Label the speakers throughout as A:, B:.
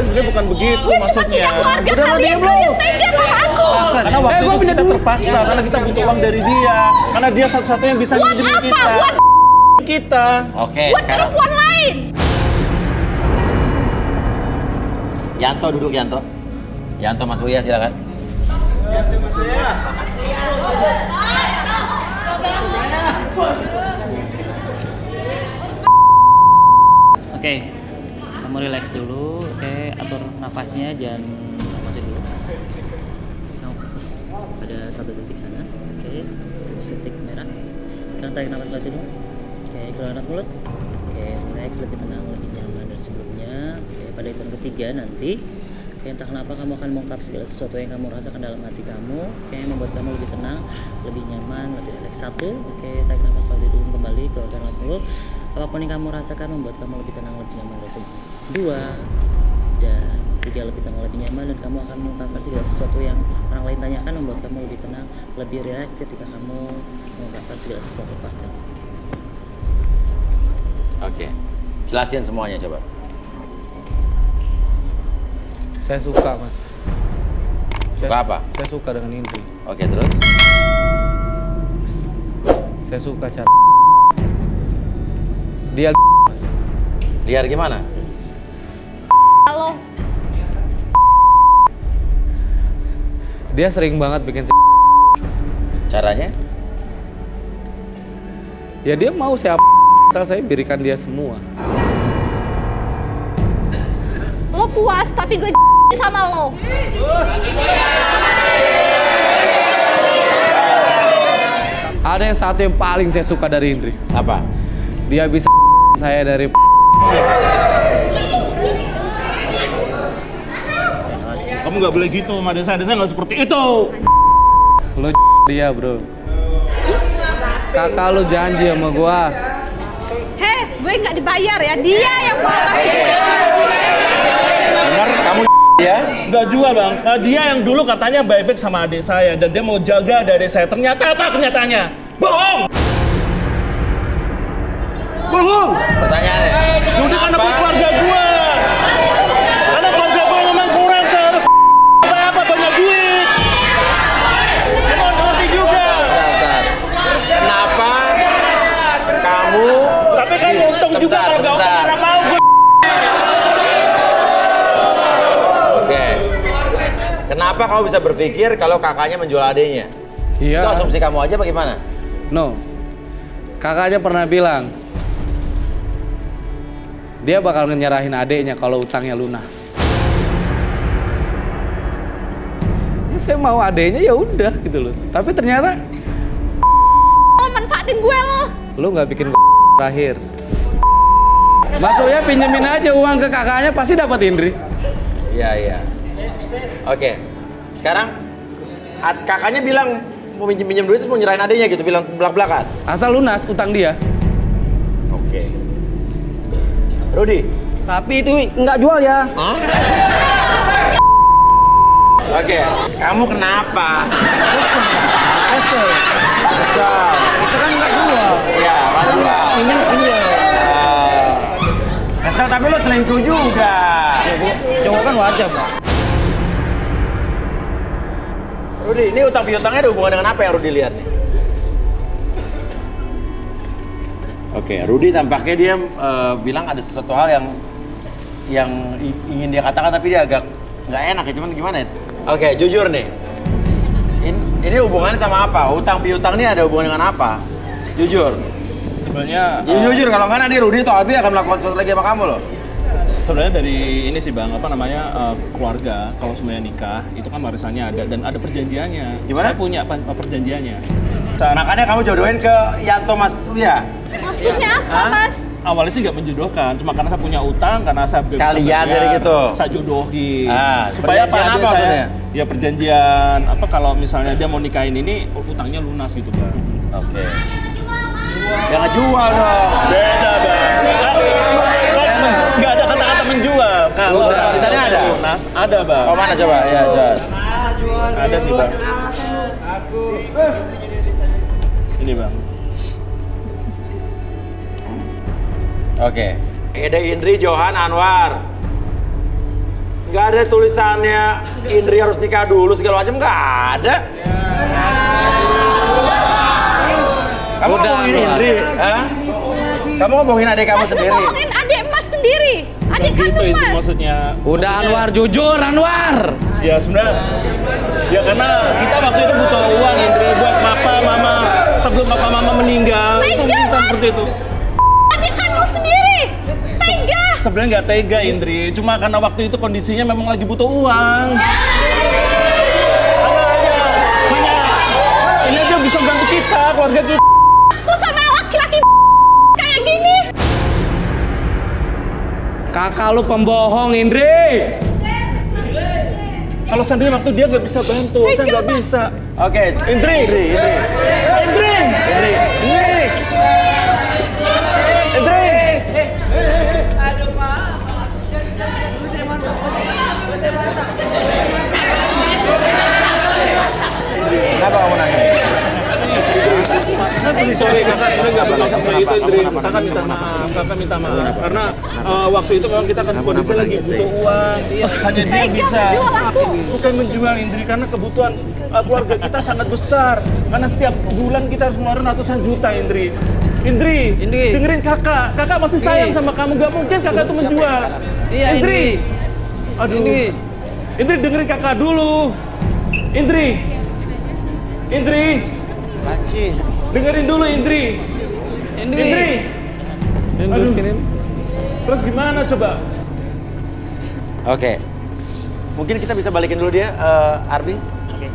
A: Tapi sebenarnya bukan begitu
B: Gue cuma
A: maksudnya.
B: punya keluarga
C: Udah,
B: kalian, kalian tega sama aku.
A: Karena waktu
C: Eh,
A: itu kita
C: duit.
A: terpaksa, karena kita butuh uang dari dia. Karena dia satu-satunya bisa
B: Buat
A: minjemin
B: apa?
A: kita.
B: Buat
A: Kita.
D: Oke,
B: buat
D: sekarang
B: perempuan lain.
D: Yanto duduk Yanto. Yanto Mas Uya silakan.
E: Oke, kamu relax dulu. Oke, atur nafasnya jangan nafasnya dulu. Kamu fokus pada satu titik sana. Oke, fokus titik merah. Sekarang tarik nafas lagi dulu. Oke, keluar anak mulut. Oke, relax lebih tenang, lebih nyaman dari sebelumnya. Oke, pada hitungan ketiga nanti Oke, entah kenapa kamu akan mengungkap segala sesuatu yang kamu rasakan dalam hati kamu yang membuat kamu lebih tenang, lebih nyaman, lebih relax Satu, oke, tarik nafas lagi dulu kembali, keluarkan anak mulut apa pun yang kamu rasakan membuat kamu lebih tenang lebih nyaman dan sebagainya. Dua dan tiga lebih tenang lebih nyaman dan kamu akan mengungkapkan segala sesuatu yang orang lain tanyakan membuat kamu lebih tenang lebih rileks ketika kamu mengungkapkan segala sesuatu pada
D: Oke. Jelasin semuanya coba.
C: Saya suka, Mas.
D: Suka
C: Saya-
D: apa?
C: Saya suka dengan Indri.
D: Oke, terus?
C: Saya suka cara dia Mas.
D: Liar gimana?
B: Halo,
C: Dia sering banget bikin
D: Caranya?
C: Ya dia mau saya asal saya berikan dia semua.
B: lo puas tapi gue sama lo.
C: Ada yang satu yang paling saya suka dari Indri.
D: Apa?
C: Dia bisa saya dari
A: Kamu nggak boleh gitu sama Desa. Desa nggak seperti itu.
C: lo dia, Bro. Kakak lu janji sama gua.
B: Heh, gue nggak dibayar ya. Dia yang mau kasih.
D: Benar kamu ya?
A: Nggak jual bang. Nah, dia yang dulu katanya baik-baik sama adik saya dan dia mau jaga dari saya. Ternyata apa kenyataannya? Bohong. Bohong.
D: Pertanyaannya.
A: Udah kan keluarga gua. Kamu
D: bisa berpikir kalau kakaknya menjual adiknya?
C: Iya.
D: Itu asumsi kamu aja bagaimana?
C: No. Kakaknya pernah bilang dia bakal nyerahin adiknya kalau utangnya lunas. Ya saya mau adiknya ya udah gitu loh. Tapi ternyata
B: Lo manfaatin gue lo.
C: lu nggak bikin terakhir. Masuknya pinjemin aja uang ke kakaknya pasti dapat Indri.
D: Iya, iya. Oke. Sekarang kakaknya bilang mau minjem-minjem duit terus mau nyerahin adiknya gitu, bilang belak-belakan.
C: Asal lunas utang dia.
D: Oke. Rudi.
F: Tapi itu nggak jual ya.
D: Hah? Oke, kamu kenapa?
F: Kesel.
D: Kesal.
F: Itu kan nggak jual.
D: Iya, kan jual.
F: Ini iya.
D: Kesal tapi lo selingkuh juga.
F: Ya, Bu. Cowok kan wajar, Pak.
D: Rudi, ini utang piutangnya ada hubungan dengan apa yang Rudi lihat nih? Oke, Rudi tampaknya dia eh, bilang ada sesuatu hal yang yang ingin dia katakan tapi dia agak nggak enak ya, cuman gimana ya? Oke, jujur nih. Ini, ini hubungannya sama apa? Utang piutang ini ada hubungan dengan apa? Jujur.
A: Sebenarnya
D: Ya,
A: eh,
D: jujur kalau nggak nanti Rudi atau Albi akan melakukan sesuatu lagi sama kamu loh.
A: Sebenarnya dari ini sih bang apa namanya eh, keluarga kalau semuanya nikah itu kan warisannya ada dan ada perjanjiannya.
D: Gimana?
A: Saya punya apa, perjanjiannya. Saat
D: Makanya kamu jodohin ke Yanto Mas Uya.
B: Maksudnya apa,
D: Hah?
B: Mas?
A: awalnya sih nggak menjodohkan, cuma karena saya punya utang, karena saya
D: Sekalian dari gitu.
A: Saya jodohin.
D: Ah,
A: supaya apa?
D: apa
A: Adik
D: maksudnya?
A: Ya perjanjian apa kalau misalnya dia mau nikahin ini utangnya lunas gitu bang.
D: Oke. Jangan jual dong.
A: Beda bang. Kan, kan men- nggak ada kata-kata menjual. Kalau
D: Oh,
A: saya
D: di sana ada?
A: lunas, ada bang.
D: Oh mana coba? Ya, coba.
A: Ada sih bang. Ini bang.
D: Oke. Ede Indri Johan Anwar. nggak ada tulisannya Indri harus nikah dulu segala macam nggak ada. Kamu
C: Udah,
D: ngomongin. Indri, Hah? Kamu ngomongin adik kamu
B: Mas
D: sendiri.
B: ngomongin adik Mas sendiri. Adik
A: Gitu
B: kandung
A: itu
B: Mas.
A: maksudnya.
C: Udah Anwar jujur Anwar.
A: Ya sebenarnya ya karena kita waktu itu butuh uang Indri buat papa mama sebelum papa mama meninggal
B: Tega, Mas.
A: seperti itu.
B: Adik kandung sendiri. Tega.
A: Sebenarnya nggak tega Indri, cuma karena waktu itu kondisinya memang lagi butuh uang. Hanya, hanya, hanya ini aja bisa bantu kita, keluarga kita.
C: Kakak lu pembohong Indri.
A: Kalau seandainya waktu dia nggak bisa bantu, saya nggak bisa.
D: Oke,
A: Indri,
D: Indri, Indri,
A: Indri,
D: Indri.
A: Indri.
D: Kenapa kamu nangis?
A: Sorry kakak, ini nggak itu Indri. Kakak minta maaf, kakak minta maaf. Karena eh, waktu itu memang kita kan kondisi lagi butuh uang. Hanya dia bisa. Bukan menjual Indri, karena kebutuhan eh, keluarga kita sangat besar. Karena setiap bulan kita harus ngeluarin ratusan juta Indri. Indri,
F: Indri.
A: dengerin kakak. Kakak masih sayang sama kamu. Gak mungkin kakak tuh menjual.
F: Iya,
A: Indri. Aduh.
F: Indri.
A: Indri dengerin kakak dulu. Indri. Indri.
F: Panci.
A: Dengerin dulu Indri.
F: Indri.
A: Indri.
C: Indri
A: Aduh. Terus gimana coba?
D: Oke. Mungkin kita bisa balikin dulu dia, eh, Arbi.
E: Oke.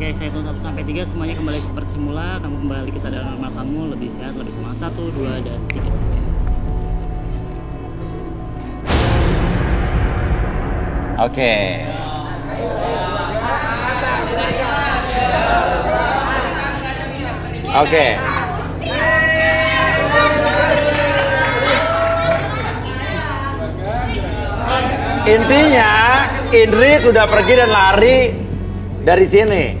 E: Oke, saya hitung 1 sampai 3 semuanya kembali seperti semula. Kamu kembali kesadaran normal kamu, lebih sehat, lebih semangat. 1, 2, dan 3.
D: Oke. Oke. Intinya Indri sudah pergi dan lari dari sini.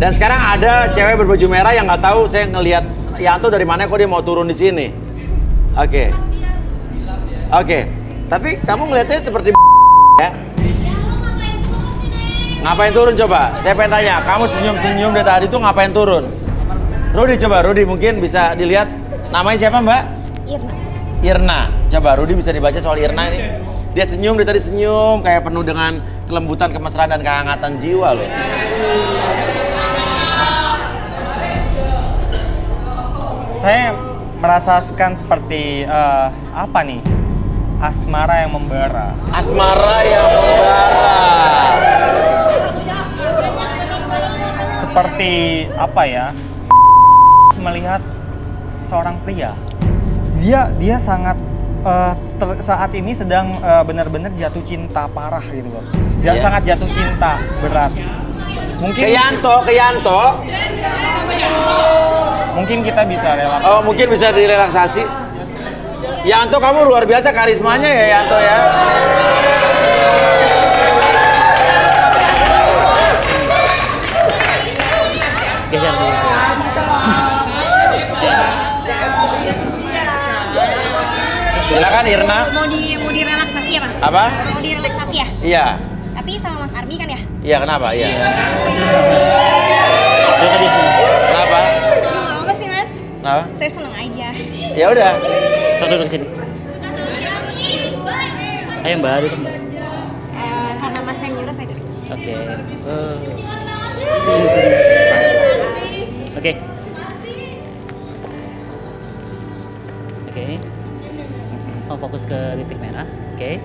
D: Dan sekarang ada cewek berbaju merah yang nggak tahu saya ngelihat Yanto dari mana kok dia mau turun di sini. Oke. Oke. Tapi kamu ngelihatnya seperti ya. Ngapain turun coba? Saya pengen tanya, kamu senyum-senyum dari tadi tuh ngapain turun? Rudi coba, Rudi mungkin bisa dilihat namanya siapa Mbak?
B: Irna.
D: Irna. Coba Rudi bisa dibaca soal Irna ini. Dia senyum dari tadi senyum kayak penuh dengan kelembutan, kemesraan dan kehangatan jiwa loh.
G: Saya merasakan seperti eh, apa nih? Asmara yang membara.
D: Asmara yang membara.
G: Seperti apa ya? Melihat seorang pria. Dia dia sangat eh, ter- saat ini sedang eh, benar-benar jatuh cinta parah gitu loh. Dia
D: Iya.
G: sangat jatuh cinta berat. Mungkin
D: Ke Yanto, ke Yanto.
G: mungkin kita bisa relaksasi.
D: Oh mungkin bisa direlaksasi. Yanto kamu luar biasa karismanya ya Yanto ya. Irna.
H: Mau di mau direlaksasi ya mas?
D: Apa?
H: Mau direlaksasi ya?
D: Iya.
H: Tapi sama Mas Arbi kan ya?
D: Iya kenapa? Iya.
E: Duduk aja di sini.
D: Kenapa?
H: Aduh, nggak apa sih mas?
D: Kenapa?
H: Saya seneng aja.
D: Ya udah.
E: Sok duduk di sini. Ayo mbak, duduk mbak.
H: Eh, karena mas yang nyuruh saya duduk.
E: Oke. Sini, sini. Oke. Oke. Oh, fokus ke titik merah. Oke.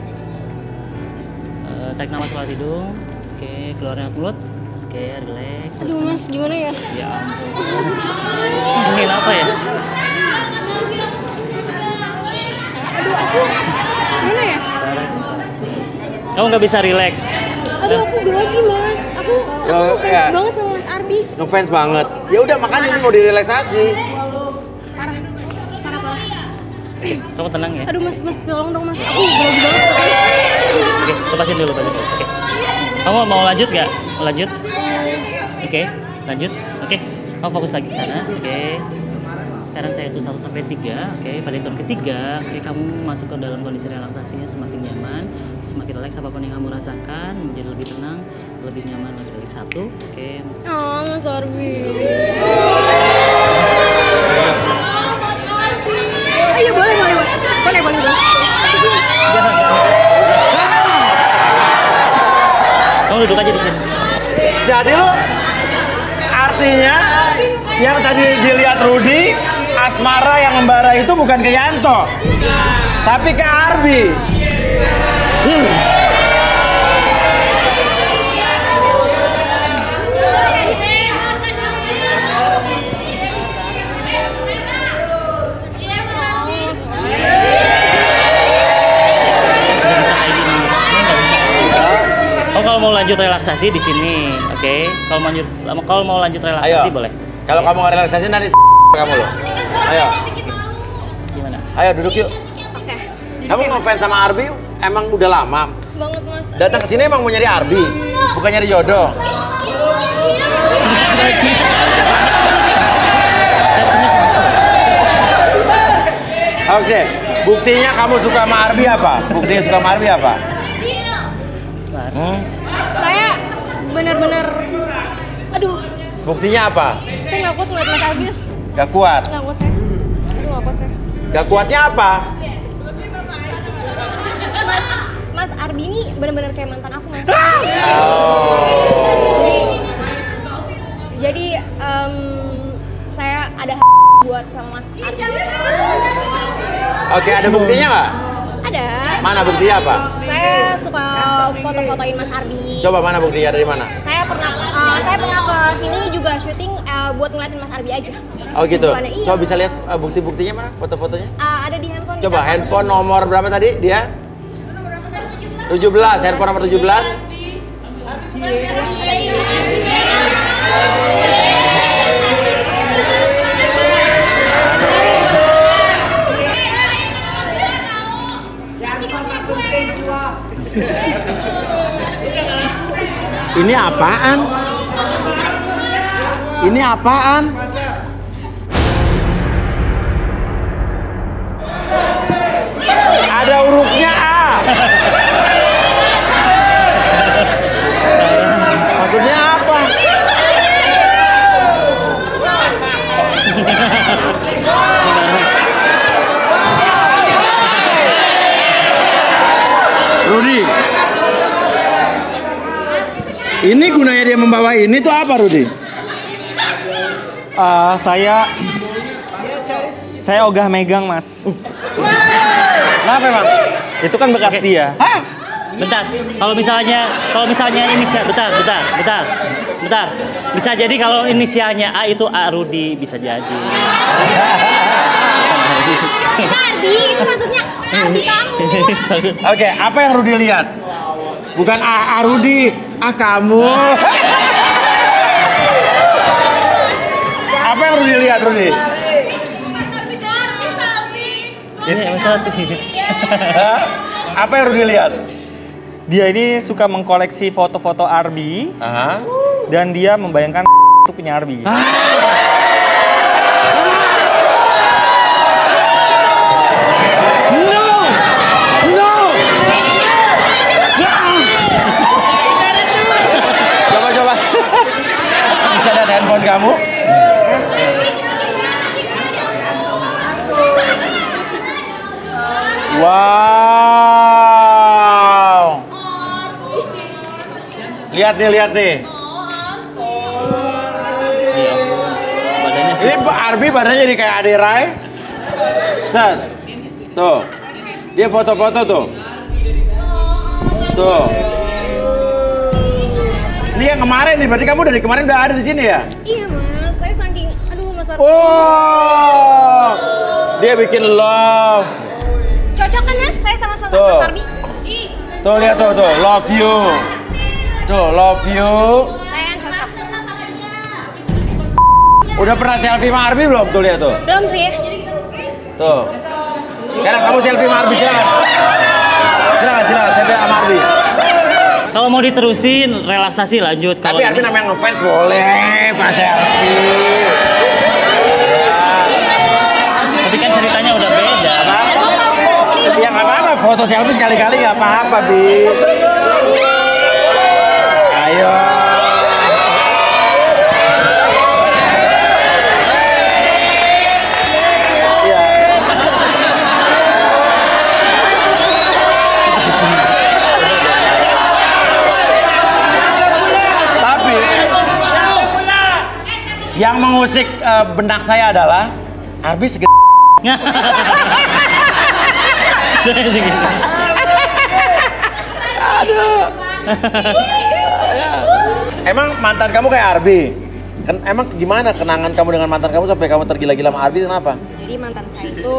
E: Eh, tarik nafas lewat hidung. Oke, keluarin lewat mulut. Oke, relax.
H: Aduh mas, gimana ya?
E: Ya ampun. Ini apa ya?
H: Aduh aku, gimana ya?
E: Kamu nggak bisa relax.
H: Aduh aku grogi mas. Aku, aku fans
D: ya.
H: banget sama Mas Arbi.
D: Ngefans banget. Ya udah makanya ini mau direlaksasi.
H: Parah.
E: Kamu tenang ya.
H: Aduh mas, mas tolong dong mas. Aku grogi banget.
E: Oke, lepasin dulu, lepasin dulu. Oke. Kamu mau lanjut nggak? Lanjut? Oke, lanjut. Oke, kamu fokus lagi ke sana. Oke. sekarang saya hitung 1 sampai 3. Oke, pada hitungan ketiga, oke kamu masuk ke dalam kondisi relaksasinya semakin nyaman, semakin rileks apa pun yang kamu rasakan, menjadi lebih tenang, lebih nyaman, lebih rileks. Satu, oke.
H: Oh, Mas Arbi.
E: Duduk aja di sini.
D: Jadi lu artinya yang tadi dilihat Rudi, asmara yang membara itu bukan ke Yanto, tapi ke Arbi.
E: Nggak lanjut relaksasi di sini, oke. Kalau mau lanjut, kalau mau lanjut
D: Ayo,
E: relaksasi boleh.
D: Kalau kamu nggak relaksasi nanti kamu lo. Ayo,
E: Gimana?
D: ayo duduk yuk.
H: Oke.
D: Kamu ngefans sama Arbi emang udah lama.
H: Banget, Mas.
D: Datang ke sini emang mau nyari Arbi, bukan nyari jodoh. Oke, buktinya kamu suka sama Arbi apa? Buktinya suka sama Arbi apa? Hmm?
H: Benar-benar aduh,
D: Buktinya apa?
H: saya nggak kuat ngeliat Mas Arbi. Mas.
D: Gak kuat.
H: Nggak kuat saya. Aduh, nggak kuat saya.
D: Gak kuatnya apa?
H: Mas, Mas Arbi ini benar-benar kayak mantan aku, Mas.
D: Oh.
H: Jadi, jadi em, saya ada buat sama Mas Arbi.
D: Oke, ada buktinya nggak?
H: Ada.
D: Mana buktinya apa?
H: Saya suka foto-fotoin Mas Arbi.
D: Coba mana buktinya dari mana?
H: Saya pernah eh, saya pernah ke sini juga syuting eh, buat ngeliatin Mas Arbi aja.
D: Oh gitu.
H: Iya.
D: Coba bisa lihat uh, bukti-buktinya mana? Foto-fotonya?
H: Eh, ada di handphone.
D: Coba
H: kita.
D: handphone nomor berapa tadi dia? 17, handphone nomor 17. Ini apaan? Ini apaan? Ada hurufnya A. Maksudnya apa? Rudi. Ini gunanya dia membawa ini tuh apa, Rudi?
G: Eh, saya saya ogah megang mas.
D: Kenapa emang?
G: Itu kan bekas dia.
D: Hah?
E: Bentar, kalau misalnya kalau misalnya inisial, bentar, bentar, bentar, bentar. Bisa jadi kalau inisialnya A itu A Rudi bisa jadi.
H: Arbi, itu maksudnya Arbi kamu.
D: Oke, apa yang Rudi lihat? Bukan A, A Rudi, ah kamu. apa yang Rudi lihat, Rudi?
E: Ini masalah
D: Hah? Apa yang Rudi lihat?
G: Dia ini suka mengkoleksi foto-foto Arbi
D: Aha.
G: dan dia membayangkan itu punya Arbi.
D: Coba coba. Bisa lihat handphone kamu? Wow. Lihat nih, lihat nih.
E: Iya. Badannya
D: Ini Pak Arbi badannya jadi kayak Ade Rai. Set. Tuh. Dia foto-foto tuh. Tuh. Ini yang kemarin nih, berarti kamu dari kemarin udah ada di sini ya?
H: Iya
D: Oh, dia bikin love.
H: Cocok kan mas, saya sama sama
D: Tuh.
H: mas Arbi.
D: Tuh lihat tuh tuh, love you. Tuh, love you.
H: Saya yang cocok.
D: Udah pernah selfie sama Arbi belum? Tuh lihat tuh.
H: Belum sih.
D: Tuh. Sekarang kamu selfie sama Arbi silakan. Silakan, silakan selfie sama Arbi.
E: Kalau mau diterusin relaksasi lanjut. Kalau
D: Tapi Arbi namanya ngefans boleh, pas selfie. Ya.
E: Tapi kan ceritanya udah beda.
D: Ya nggak apa-apa, foto selfie sekali-kali nggak apa-apa, Bi. Ayo. Iya. Tapi yang mengusik eh, benak saya adalah Arbi segede Emang mantan kamu kayak Arbi? Ken- emang gimana kenangan kamu dengan mantan kamu sampai kamu tergila-gila sama Arbi kenapa?
H: Jadi mantan saya itu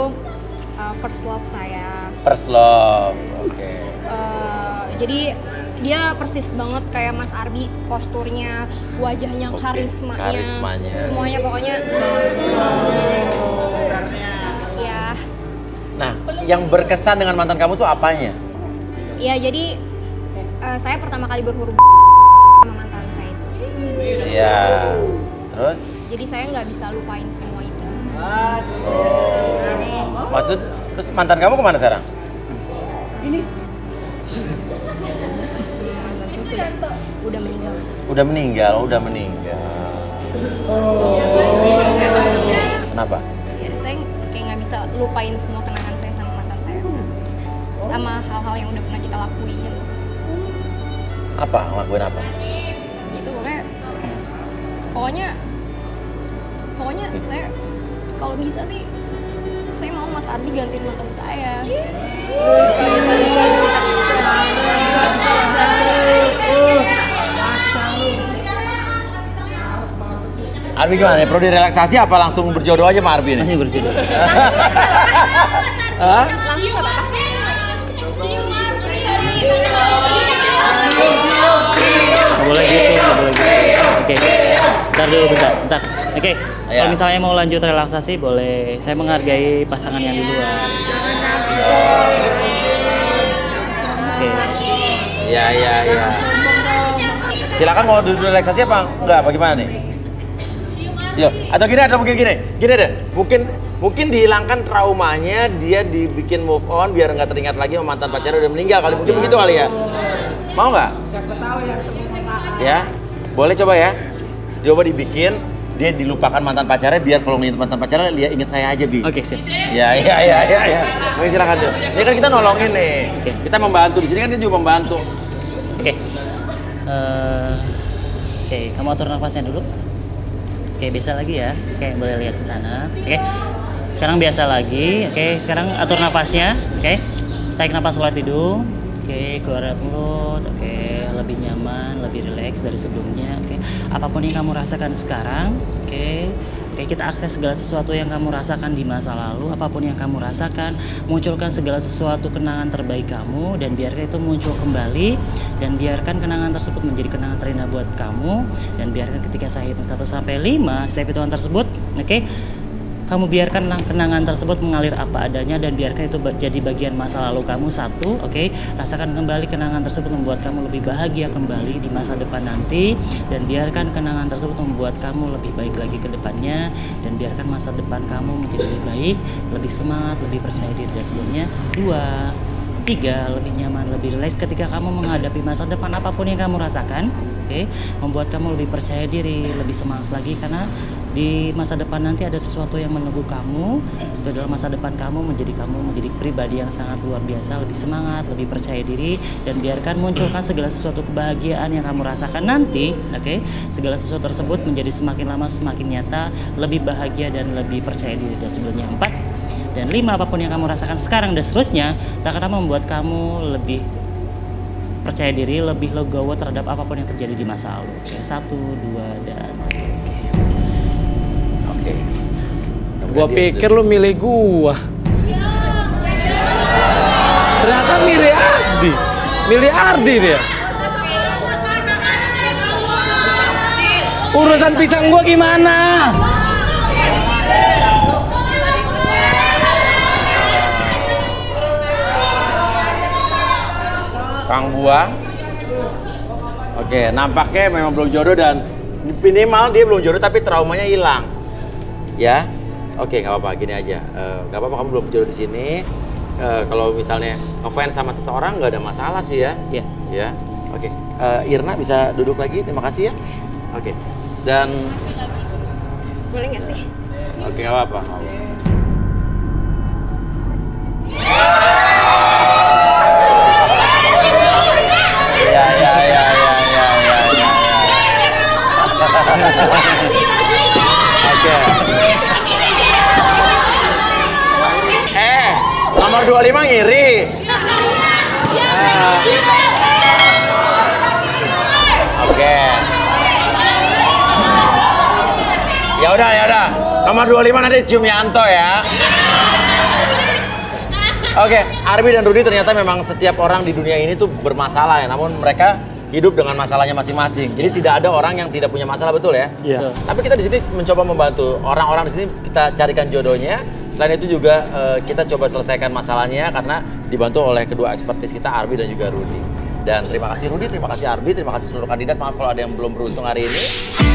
H: uh, first love saya.
D: First love, oke.
H: Uh, jadi dia persis banget kayak Mas Arbi posturnya, wajahnya,
D: Oke,
H: karismanya,
D: karismanya.
H: semuanya pokoknya. Ya,
D: yang berkesan dengan mantan kamu tuh apanya?
H: ya jadi uh, saya pertama kali berhubungan sama mantan saya itu.
D: Iya. Terus?
H: Jadi saya nggak bisa lupain semua itu.
D: Maksud, terus mantan kamu ke mana sekarang?
H: Mantan saya sudah udah meninggal mas.
D: Udah meninggal, udah meninggal. Kenapa?
H: Ya, saya kayak nggak bisa lupain semua kenangan Sama hal-hal yang udah pernah kita lakuin.
D: Apa? Ngelakuin apa?
H: Itu pokoknya, pokoknya, pokoknya saya kalau bisa sih saya mau Mas Ardi gantiin mantan saya.
D: Arbi gimana? Perlu direlaksasi apa langsung berjodoh aja sama Arbi nih?
E: Masih berjodoh.
D: Hah?
H: Langsung. Nggak
E: boleh gitu, nggak boleh gitu. Oke, bentar dulu, bentar, bentar. Oke,
D: Ya.
E: kalau misalnya mau lanjut relaksasi boleh. Saya menghargai pasangan yang di luar. Oke,
D: Ya, ya, ya. Silakan mau duduk relaksasi apa enggak? Apa gimana nih? Yo, atau gini atau mungkin gini, gini deh. Mungkin mungkin dihilangkan traumanya, dia dibikin move on biar nggak teringat lagi sama mantan pacarnya udah meninggal kali. Mungkin begitu kali ya. Mau nggak? Ya, boleh coba ya. Coba dibikin, dia dilupakan mantan pacarnya biar kalau ingat mantan pacarnya dia ingat saya aja bi.
E: oke sip.
D: Ya, ya, ya, ya, ya. Oke, silakan tuh. Ini kan kita nolongin nih.
E: Oke.
D: Kita membantu di sini kan dia juga membantu.
E: Oke. Eh, Oke, kamu atur nafasnya dulu. Oke, biasa lagi ya. Oke, boleh lihat ke sana. Oke. Sekarang biasa lagi. Oke, sekarang atur nafasnya. Oke. Tarik napas lewat hidung. Oke, keluar dari mulut. Oke, lebih nyaman, lebih rileks dari sebelumnya. Oke. Apa pun yang kamu rasakan sekarang, oke. Oke, kita akses segala sesuatu yang kamu rasakan di masa lalu, apa pun yang kamu rasakan, munculkan segala sesuatu kenangan terbaik kamu dan biarkan itu muncul kembali dan biarkan kenangan tersebut menjadi kenangan terindah buat kamu dan biarkan ketika saya hitung 1 sampai 5 setiap hitungan tersebut, oke. Kamu biarkan kenangan tersebut mengalir apa adanya dan biarkan itu jadi bagian masa lalu kamu satu, oke. Rasakan kembali kenangan tersebut membuat kamu lebih bahagia kembali di masa depan nanti dan biarkan kenangan tersebut membuat kamu lebih baik lagi ke depannya dan biarkan masa depan kamu menjadi lebih baik, lebih semangat, lebih percaya diri dari sebelumnya. Dua, tiga lebih nyaman lebih rileks ketika kamu menghadapi masa depan apa pun yang kamu rasakan oke membuat kamu lebih percaya diri lebih semangat lagi karena di masa depan nanti ada sesuatu yang menunggu kamu. Itu adalah masa depan kamu menjadi kamu menjadi pribadi yang sangat luar biasa lebih semangat lebih percaya diri dan biarkan munculkan segala sesuatu kebahagiaan yang kamu rasakan nanti oke? Segala sesuatu tersebut menjadi semakin lama semakin nyata lebih bahagia dan lebih percaya diri dari sebelumnya. Empat dan lima apa pun yang kamu rasakan sekarang dan seterusnya tak akan membuat kamu lebih percaya diri, lebih legowo terhadap apa pun yang terjadi di masa lalu. Oke, satu, dua, dan
C: Gua pikir lu milih gua. Ternyata milih Asdi. Milih Ardi dia. Urusan pisang gua gimana?
D: Kang Buah. Oke, nampaknya memang belum jodoh dan minimal dia belum jodoh tapi traumanya hilang. Ya. Oke, nggak apa-apa. Gini aja. Eh, Nggak apa-apa kamu belum jodoh di sini. Eh, kalau misalnya ngefans sama seseorang nggak ada masalah sih ya.
E: Iya.
D: Ya. Oke. Eh, Irna bisa duduk lagi. Terima kasih ya. Oke. Dan
H: Boleh nggak sih?
D: oke nggak apa-apa. Ya ya ya ya ya ya. ya. Oke nomor 25 ngiri. Ah. Oke. Ya udah, ya udah. Nomor 25 nanti cium Yanto ya. Oke, Arbi dan Rudi ternyata memang setiap orang di dunia ini tuh bermasalah ya, namun mereka hidup dengan masalahnya masing-masing. Jadi tidak ada orang yang tidak punya masalah betul ya.
G: Iya.
D: Tapi kita di sini mencoba membantu orang-orang di sini kita carikan jodohnya. Selain itu juga eh, kita coba selesaikan masalahnya karena dibantu oleh kedua ekspertis kita Arbi dan juga Rudi. Dan terima kasih Rudi, terima kasih Arbi, terima kasih seluruh kandidat. Maaf kalau ada yang belum beruntung hari ini.